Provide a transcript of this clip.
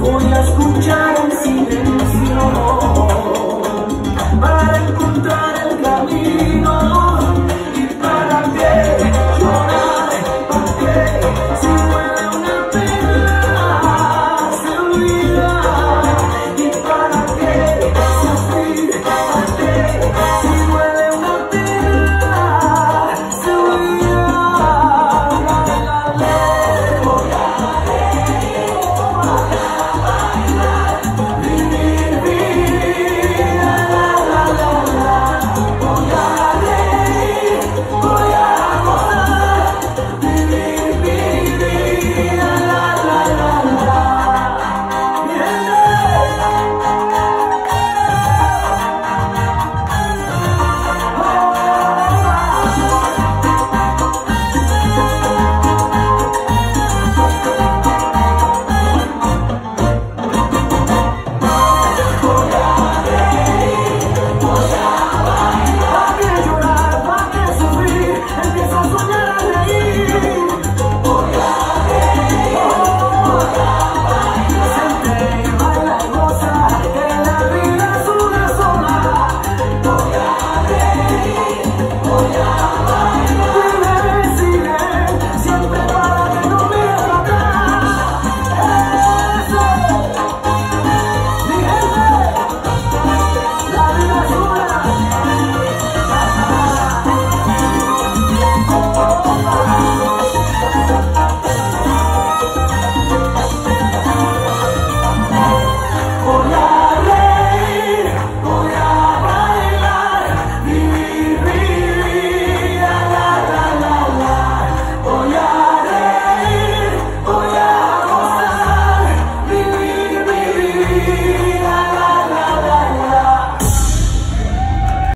voy a escuchar en silencio para